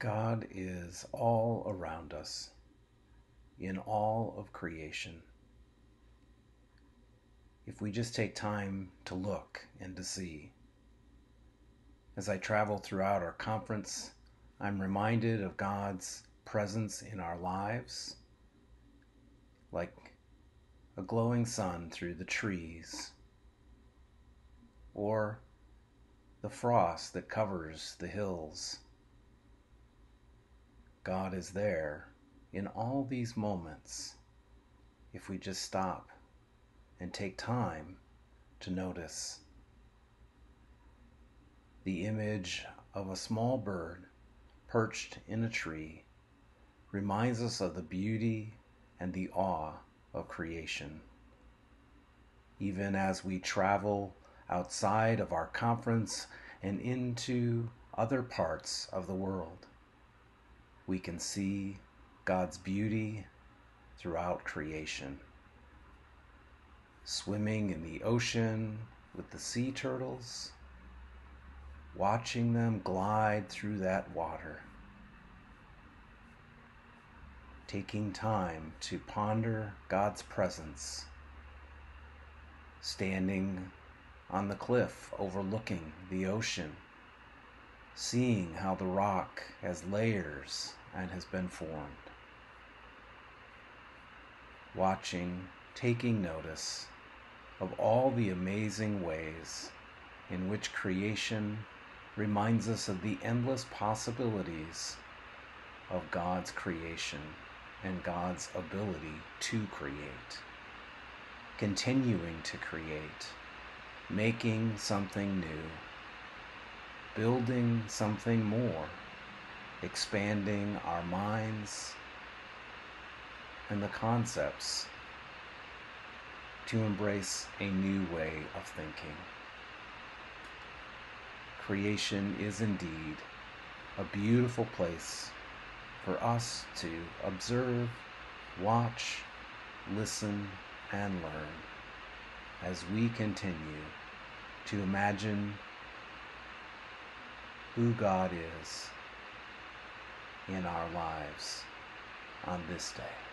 God is all around us, in all of creation. If we just take time to look and to see. As I travel throughout our conference, I'm reminded of God's presence in our lives, like a glowing sun through the trees, or the frost that covers the hills God is there in all these moments if we just stop and take time to notice. The image of a small bird perched in a tree reminds us of the beauty and the awe of creation. Even as we travel outside of our conference and into other parts of the world we can see God's beauty throughout creation. Swimming in the ocean with the sea turtles, watching them glide through that water. Taking time to ponder God's presence, standing on the cliff overlooking the ocean, seeing how the rock has layers and has been formed. Watching, taking notice of all the amazing ways in which creation reminds us of the endless possibilities of God's creation and God's ability to create, continuing to create, making something new, building something more expanding our minds and the concepts to embrace a new way of thinking. Creation is indeed a beautiful place for us to observe, watch, listen, and learn as we continue to imagine who God is in our lives on this day.